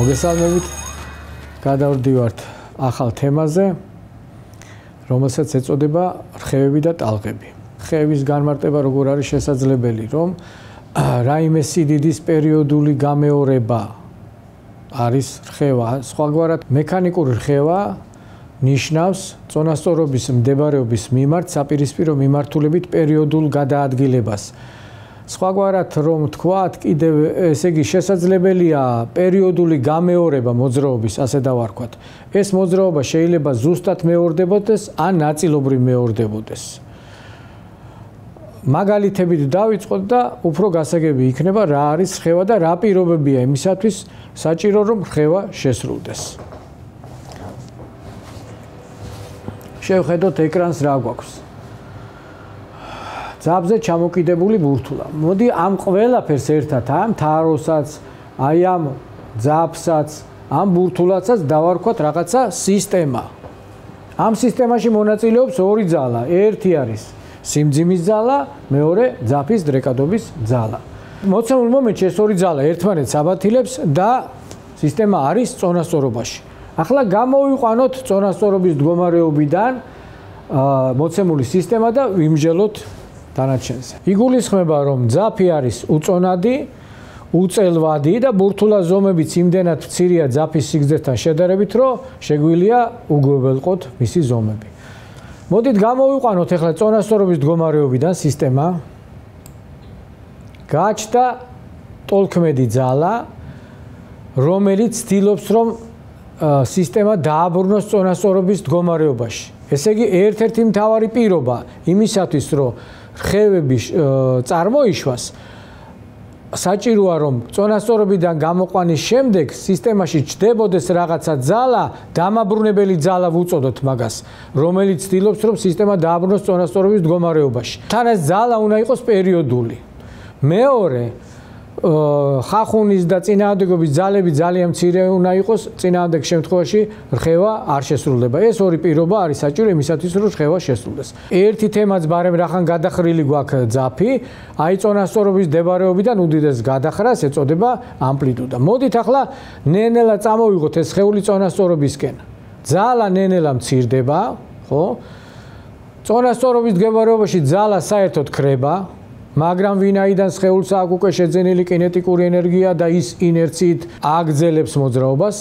მოგესალმებით. გადავდივართ ახალ თემაზე, რომელსაც ეწოდება რხევები და ტალღები. ხევის განმარტება როგორ არის შესაძლებელი, რომ რაიმე სიდიდის პერიოდული გამეორება არის რხევა, სხვაგვარად მექანიკური რხევა ნიშნავს წონასწორობის მდებარეობის მიმართ საპირისპირო მიმართულებით პერიოდულ გადაადგილებას. სხვაგვარად რომ თქვათ, კიდევ ესე იგი შესაძლებელია პერიოდული გამეორება მოძრაობის, ასე დავარქვათ. ეს მოძრაობა შეიძლება ზუსტად მეორდებოდეს ან ნაწილობრივ მეორდებოდეს. მაგალითებით დავიწყოთ და უფრო გასაგები იქნება რა არის ხევა და რა პირობებია იმისათვის საჭირო რომ ხევა შესრულდეს. შევხედოთ ეკრანს რა გვაქვს. ძაბზე ჩამოკიდებული ბურთულა. მოდი ამ ყველაფერს ერთად, ამ თაროსაც, აი ამ ძაბსაც, ამ ბურთულაცაც დავარქვათ რაღაცა სისტემა. ამ სისტემაში მონაწილეობს ორი ძალა. ერთი არის სიმძიმის ძალა, მეორე ძაფის დრეკადობის ძალა. მოცემულ მომენტში ეს ორი ძალა ერთმანეთს აბათილებს და სისტემა არის წონასწორობაში. ახლა გამოვიყვანოთ წონასწორობის მდგომარეობიდან მოცემული სისტემა და ვიმჟელოთ დანარჩენზე. იგულისხმება, რომ ძაფი არის უწონადი, უწელვადი და ბურთულა ზომებიც იმდენად მცირეა ძაფის სიგრძესთან შედარებით, რომ შეგვიძლია უგვებელყოთ მისი ზომები. მოდით გამოვიყვანოთ ახლა წონასწორობის მდგომარეობიდან სისტემა. გაჩნდა ტოლქმედი ძალა, რომელიც ცდილობს, რომ სისტემა დააბრუნოს წონასწორობის მდგომარეობაში. ესე იგი, ერთ-ერთი მთავარი პირობა იმისათვის, რომ ხევების წარმოიშვას საჭიროა რომ წონასწორობიდან გამოყვანის შემდეგ სისტემაში ჩდებოდეს რაღაცა ძალა, დამაბრუნებელი ძალა ვუწოდოთ მაგას, რომელიც ცდილობს რომ სისტემა დააბრუნოს წონასწორობის მდგომარეობაში. თან ეს ძალა უნდა იყოს პერიოდული. მეორე ხახუნის და წინააღმდეგობის ძალები ძალიან მცირე უნდა იყოს წინააღმდეგ შემთხვევაში რხევა არ შესრულდება. ეს ორი პირობა არის საჭირო იმისათვის, რომ რხევა შესრულდეს. ერთი თემაც ბარემ რახან გადახრილი გვაქვს ძაფი, აი წონასწორობის დებარეობიდან უდიდეს გადახრას ეწოდება ამპლიტუდა. მოდით ახლა ნენელა წამოვიღოთ ეს ხეული წონასწორობისკენ. ძალა ნენელა მცირდება, ხო? წონასწორობის დებარეობაში ძალა საერთოდ ხრება, მაგრამ ვინაიდან სხეულს აქვს უკვე შეძენილი კინეტიკური ენერგია და ის ინერციით აგძელებს მოძრაობას,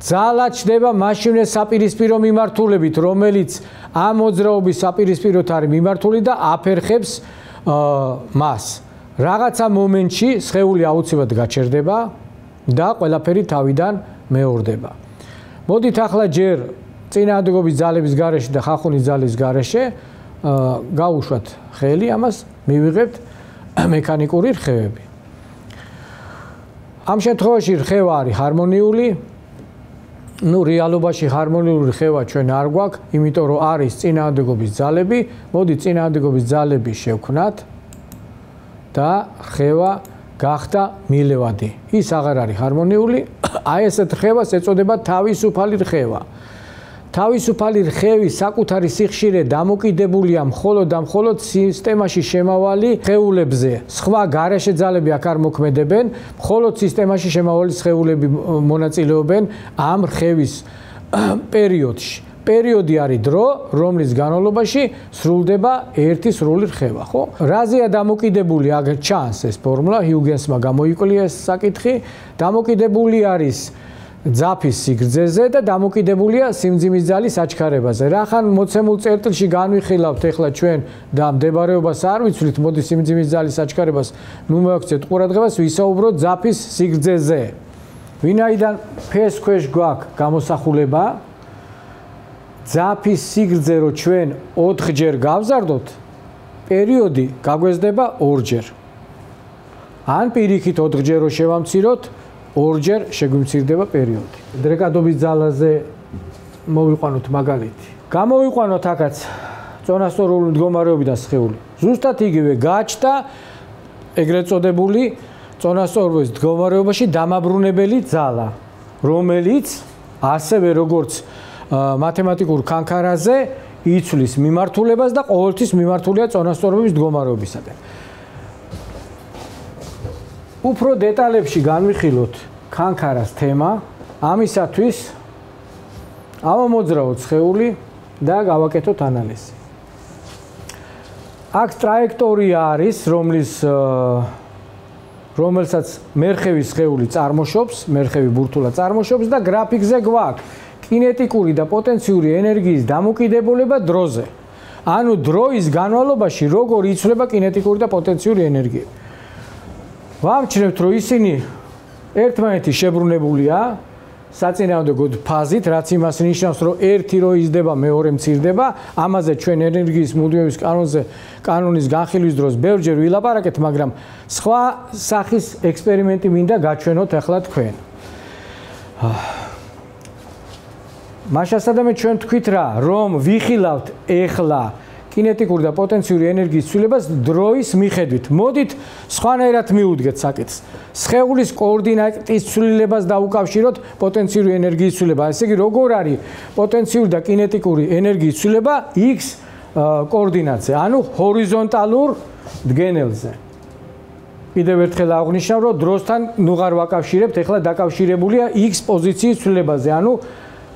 ძალა ჩდება მაშინვე საპირისპირო მიმართულებით, რომელიც ამ მოძრაობის საპირისპიროთ არის მიმართული და აფერხებს მას. რაღაცა მომენტში სხეული აუცილებლად გაჩერდება და ყველაფერი თავიდან მეორდება. მოდით ახლა ჯერ წინააღმდეგობის ძალების გარეშე და ხახუნის ძალის გარეშე გაუშვათ ხელი ამას მივიღებთ მექანიკური რხევები. ამ შემთხვევაში რხევა არის ჰარმონიული. ну რეალობაში ჰარმონიული რხევა ჩვენ არ გვაქვს, იმიტომ რომ არის წინააღმდეგობის ძალები. მოდი წინააღმდეგობის ძალები შევქნათ და რხევა გახდა მილევადი. ის აღარ არის ჰარმონიული. აი ესეთ რხევას ეწოდება თავისუფალი რხევა. თავისუფალი რხევი საკუთარი სიხშირე დამოკიდებულია მხოლოდ და მხოლოდ სისტემაში შემავალი ხეულებზე. სხვა გარეშე ძალები აქ არ მოქმედებენ, მხოლოდ სისტემაში შემავალი ხეულები მონაწილეობენ ამ რხევის პერიოდში. პერიოდი არის დრო, რომლის განმავლობაში სრულდება ერთი სრული რხევა, ხო? რაზეა დამოკიდებული აქ ჩანს ეს ფორმულა, ჰიუგენსმა გამოიკვლიეს საკითხი, დამოკიდებული არის ძაფის სიგრძეზე და დამოკიდებულია სიმძიმის ძალის აჩქარებაზე. რახან მოცემულ წერტილში განვიხილავთ ახლა ჩვენ და მდებარეობას არ ვიცვლით, მოდი სიმძიმის ძალის აჩქარებას ნუ მოაქცეთ ყურადღებას, ვისაუბროთ ძაფის სიგრძეზე. ვინაიდან ფეს ქვეშ გვაქვს გამოსახულება ძაფის სიგრძე რო ჩვენ 4ჯერ გავზარდოთ, პერიოდი გაგვეზდება 2ჯერ. ან პირიქით 4ჯერ რო შევამციროთ, ორჯერ შეგვიმცირდება პერიოდი. დრეკადობის ძალაზე მოვიყვანოთ მაგალითი. გამოვიყვანოთ აქაც წონასწორული მდგომარეობიდან სხეული. ზუსტად იგივე გაჩნდა ეგრეთ წოდებული წონასწორობის მდგომარეობაში დამაბრუნებელი ძალა, რომელიც ასევე როგორც მათემატიკურ კანკარაზე იცვლის მიმართულებას და ყოველთვის მიმართულია წონასწორობის მდგომარეობისაკენ. უფრო დეტალებში განვიხილოთ კანკარას თემა, ამისათვის ამომოძრაოთ ხეული და გავაკეთოთ ანალიზი. აქ ტრაექტორია არის, რომლის რომელსაც მერხევის ხეული წარმოშობს, მერხევი ბურთულა წარმოშობს და გრაფიკზე გვაქვს კინეტიკური და პოტენციური ენერგიის დამოკიდებულება დროზე. ანუ დროის განმავლობაში როგორ იცვლება კინეტიკური და პოტენციური ენერგია. ვამჩნევთ, რომ ისინი ერთმანეთის შებრუნებულია. საწინააღმდეგო ფაზით, რაც იმას ნიშნავს, რომ ერთი რო იზრდება, მეორე მცირდება, ამაზე ჩვენ ენერგიის მუდმივობის კანონზე, კანონის განხილვის დროს ბევრჯერ ვილაპარაკეთ, მაგრამ სხვა სახის ექსპერიმენტი მინდა გაჩვენოთ ახლა თქვენ. მაშასადამე ჩვენ თქვით რა, რომ ვიხილავთ ეხლა კინეტიკური და პოტენციური ენერგიის ცვლილებას დროის მიხედვით. მოდით სხვანაირად მიუდგეთ საკითხს. სხეულის კოორდინატის ცვლილებას დაუკავშიროთ პოტენციური ენერგიის ცვლილება. ესე იგი, როგორ არის პოტენციური და კინეტიკური ენერგიის ცვლილება x კოორდინატზე, ანუ ჰორიზონტალურ დგენელზე. კიდევ ერთხელ აღნიშნავ, რომ დროსთან ნუღარ ვაკავშირებთ, ეხლა დაკავშირებულია x პოზიციის ცვლილებაზე, ანუ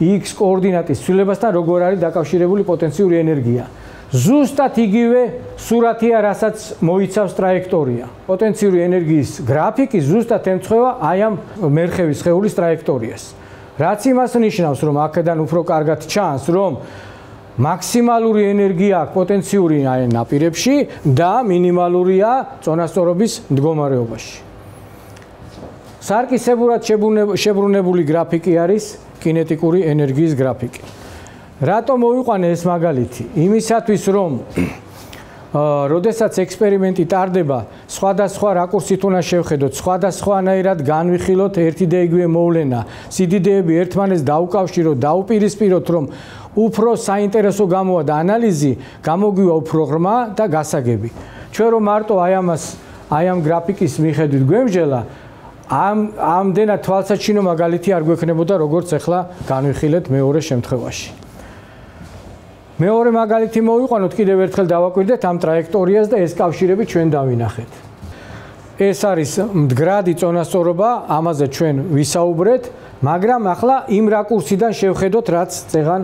x კოორდინატის ცვლილებასთან როგორ არის დაკავშირებული პოტენციური ენერგია. ზუსტად იგივე სურათია, რასაც მოიცავს ტრაექტორია. პოტენციური ენერგიის გრაფიკი ზუსტად ემთხვევა აი ამ მერხევის ხეულის ტრაექტორიას. რაც იმას ნიშნავს, რომ აქედან უფრო კარგად ჩანს, რომ მაქსიმალური ენერგია პოტენციური აი ნაპირებში და მინიმალურია წონასწორობის მდგომარეობაში. სარკისებურად შებრუნებული გრაფიკი არის კინეტიკური ენერგიის გრაფიკი. რატომ მოვიყვანე ეს მაგალითი? იმისათვის რომ როდესაც ექსპერიმენტი ტარდება, სხვადასხვა რაკურსით უნდა შევხედოთ, სხვადასხვანაირად განვიხილოთ ერთი და იგივე მოვლენა. სიდიდეები ერთმანეთს დაუკავშიროთ, დაუპირისპიროთ, რომ უფრო საინტერესო გამოვა და ანალიზი გამოგვივა უფრო ღრმა და გასაგები. ჩვენ რომ მარტო აი ამას, აი ამ გრაფიკის მიხედვით გვემჟელა, ამ ამდენად თვალსაჩინო მაგალითი არ გვექნებოდა როგორც ახლა განვიხილეთ მეორე შემთხვევაში. მეორე მაგალითი მოვიყვანოთ კიდევ ერთხელ დავაკვირდეთ ამ ტრაექტორიას და ეს კავშირები ჩვენ დავინახეთ. ეს არის მდგრადი წონასწორობა, ამაზე ჩვენ ვისაუბრეთ, მაგრამ ახლა იმ რაკურსიდან შევხედოთ, რაც წეგან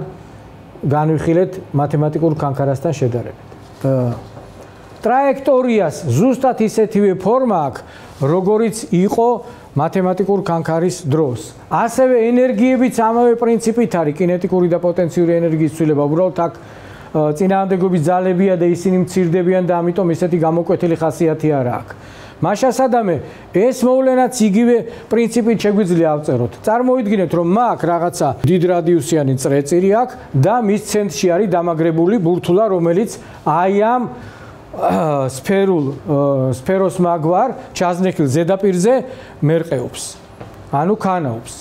განვიხილეთ მათემატიკურ კანკარასთან შედარებით. ტრაექტორიას ზუსტად ისეთივე ფორმა აქვს, როგორიც იყო მათემატიკურ კანკარის დროს. ასევე ენერგიებიც ამავე პრინციპით არის კინეტიკური და პოტენციური ენერგიის ცვლილება. უბრალოდ აქ წინააღმდეგობის ძალებია და ისინი მცირდებიან და ამიტომ ესეთი გამოკვეთილი ხასიათი არ აქვს. მაშასადამე ეს მოვლენაც იგივე პრინციპით შეგვიძლია ავწეროთ. წარმოიდგინეთ, რომ მაგ რაღაცა დიდ რადიუსიანი წრეწირი აქვს და მის ცენტრში არის დამაგრებული ბურთულა, რომელიც აი ამ სფერულ სფეროს მაგვარ ჩაზნექილ ზედაპირზე მერყეობს. ანუ ქანაობს.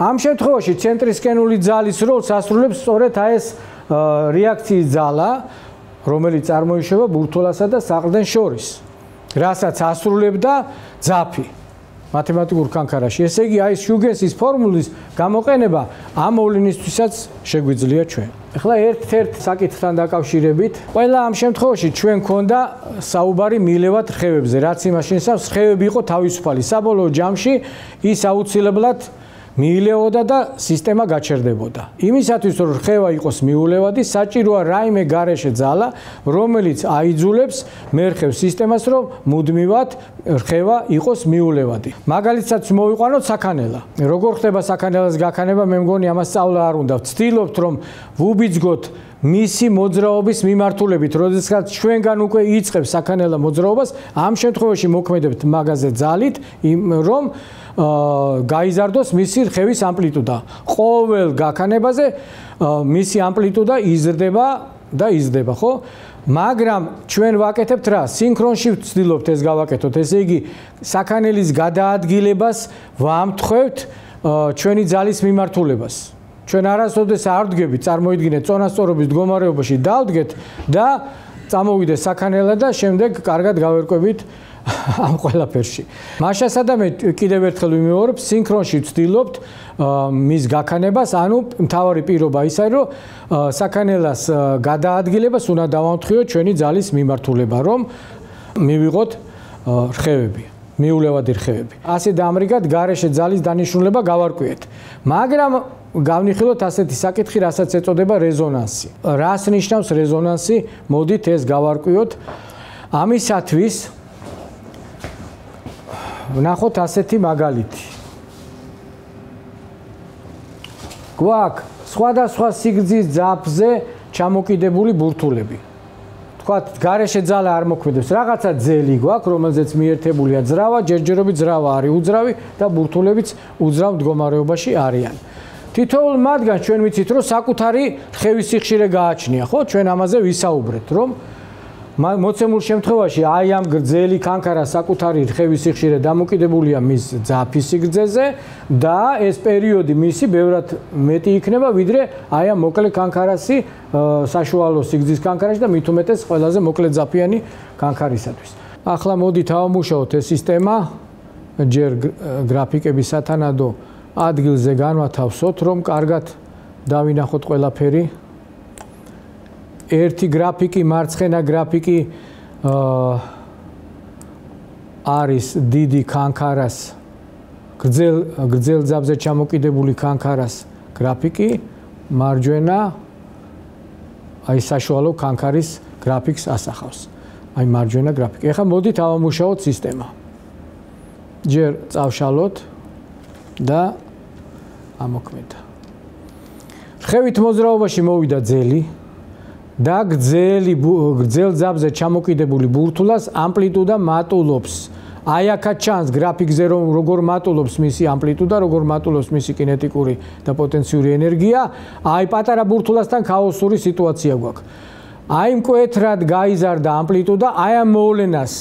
ამ შემთხვევაში ცენტრისკენული ძალის როლს ასრულებს სწორედ აი ეს რეაქციის ძალა, რომელიც წარმოიშობა ბურთულასა და საყრდენ შორის, რასაც ასრულებდა ძაფი. მათემატიკურ კანკარაში. ესე იგი, აი შუგენსის ფორმულის გამოყენება ამ მოვლენისთვისაც შეგვიძლია ჩვენ. ახლა ერთ-ერთ საკითხთან დაკავშირებით, ყველა ამ შემთხვევაში ჩვენ ქონდა საუბარი მილევად რხევებზე, რაც იმაში ნიშნავს, რხევები იყო თავისუფალი. საბოლოო ჯამში ის აუცილებლად მიილეოდა და სისტემა გაჩერდებოდა. იმისათვის რომ რხევა იყოს მიულევადი, საჭიროა რაიმე გარეშე ძალა, რომელიც აიძულებს მერხევ სისტემას, რომ მუდმივად რხევა იყოს მიულევადი. მაგალითად მოვიყვანოთ საქანელა. როგორ ხდება საქანელას გაქანება? მე მგონი ამას სწავლა არ უნდა. ვცდილობთ რომ ვუბიძგოთ მისი მოძრაობის მიმართულებით, როდესაც ჩვენგან უკვე იწყებს საქანელა მოძრაობას, ამ შემთხვევაში მოქმედებთ მაგაზე ძალით, რომ გაიზარდოს მისი რხევის ამპლიტუდა. ყოველ გაქანებაზე მისი ამპლიტუდა იზრდება და იზრდება, ხო? მაგრამ ჩვენ ვაკეთებთ რა? სინქრონში ვცდილობთ ეს გავაკეთოთ. ესე იგი, საქანელის გადაადგილებას ვამთხვევთ ჩვენი ძალის მიმართულებას. ჩვენ არასოდეს არ ვდგებით, წარმოიდგინეთ, წონასწორობის მდგომარეობაში დავდგეთ და წამოვიდეს საქანელა და შემდეგ კარგად გავერკვევით ამ ყველაფერში. მაშასადამე კიდევ ერთხელ ვიმეორებ, სინქრონში ვცდილობთ მის გაქანებას, ანუ მთავარი პირობა ის არის, რომ საქანელას გადაადგილებას უნდა დავამთხიოთ ჩვენი ძალის მიმართულება, რომ მივიღოთ რხევები. მიულევადი რხევები. ასე დამრიგად გარეშე ძალის დანიშნულება გავარკვიეთ. მაგრამ გავნიხილოთ ასეთი საკითხი, რასაც ეწოდება რეზონანსი. რას ნიშნავს რეზონანსი? მოდით ეს გავარკვიოთ. ამისათვის ვნახოთ ასეთი მაგალითი. გვაქვს სხვადასხვა სიგრძის ძაფზე ჩამოკიდებული ბურთულები. თქვათ, გარეშე ძალა არ მოქმედებს, რაღაცა ძელი გვაქვს, რომელზეც მიერთებულია ძრავა, ჯერჯერობით ძრავა არის უძრავი და ბურთულებიც უძრავ მდგომარეობაში არიან. თითოეულ მათგანს ჩვენ ვიცით, რომ საკუთარი ხევის სიხშირე გააჩნია, ხო? ჩვენ ამაზე ვისაუბრეთ, რომ მოცემულ შემთხვევაში აი ამ გრძელი კანკარა საკუთარი რხევის სიხშირე დამოკიდებულია მის ძაფის სიგრძეზე და ეს პერიოდი მისი ბევრად მეტი იქნება ვიდრე აი ამ მოკლე კანკარასი საშუალო სიგრძის კანკარაში და მით უმეტეს ყველაზე მოკლე ძაფიანი კანკარისათვის. ახლა მოდით ავმუშაოთ ეს სისტემა ჯერ გრაფიკების სათანადო ადგილზე განვათავსოთ რომ კარგად დავინახოთ ყველაფერი. ერთი გრაფიკი მარცხენა გრაფიკი არის დიდი კანკარას გრძელ გრძელ ძაბზე ჩამოკიდებული კანკარას გრაფიკი. მარჯვენა აი საშუალო კანკარის გრაფიკს ასახავს. აი მარჯვენა გრაფიკი. ეხლა მოდით ავამუშაოთ სისტემა. ჯერ წავშალოთ და ამოქმედა ხევით მოძრაობაში მოვიდა ძელი და გრძელი გრძელ ძაბზე ჩამოკიდებული ბურთულას ამპლიტუდა მატულობს. აი აქა ჩანს გრაფიკზე რომ როგორ მატულობს მისი ამპლიტუდა, როგორ მატულობს მისი კინეტიკური და პოტენციური ენერგია. აი პატარა ბურთულასთან ქაოსური სიტუაცია გვაქვს. აი მკვეთრად გაიზარდა ამპლიტუდა, აი ამ მოვლენას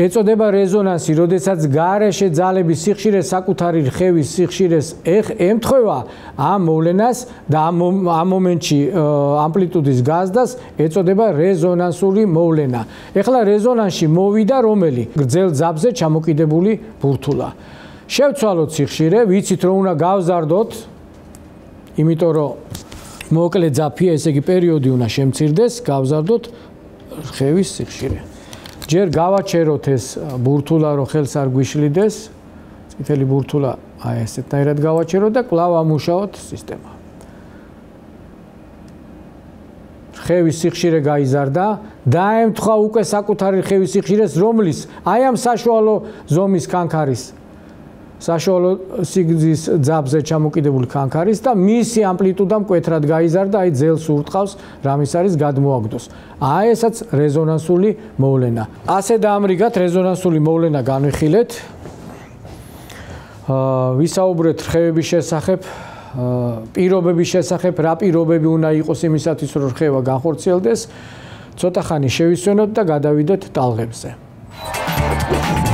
ეწოდება რეზონანსი, როდესაც გარეშე ძალების სიხშირე საკუთარი რხევის სიხშირეს ემთხვევა ამ მოვლენას და ამ მომენტში ამპლიტუდის გაზდას ეწოდება რეზონანსული მოვლენა. ეხლა რეზონანსში მოვიდა რომელი? გრძელ ძაბზე ჩამოკიდებული ბურთულა. შევცვალოთ სიხშირე, ვიცით რომ უნდა გავზარდოთ, იმიტომ რომ მოკლე ძაფია, ესე იგი პერიოდი უნდა შემცირდეს, გავზარდოთ რხევის სიხშირე. ჯერ გავაჩეროთ ეს ბურთულა რომ ხელს არ გვიშლიდეს. წითელი ბურთულა აი ესეთნაირად გავაჩეროთ და კვლავ ამუშაოთ სისტემა. ხევის სიხშირე გაიზარდა. დაემთხვა უკვე საკუთარი ხევის სიხშირეს რომლის აი ამ საშუალო ზომის კანკარის საშუალო სიგრძის ძაბზე ჩამოკიდებული კანკარის და მისი ამპლიტუდა მკვეთრად გაიზარდა, აი ძელს ურტყავს, რამის არის გადმოაგდოს. აი ესაც რეზონანსული მოვლენა. ასე დაამრიგად რეზონანსული მოვლენა განვიხილეთ. აა ვისაუბრეთ რხევების შესახებ, აა პირობების შესახებ, რა პირობები უნდა იყოს იმისათვის, რომ რხევა განხორციელდეს. ცოტა ხანი შევისვენოთ და გადავიდეთ ტალღებზე. Thank you.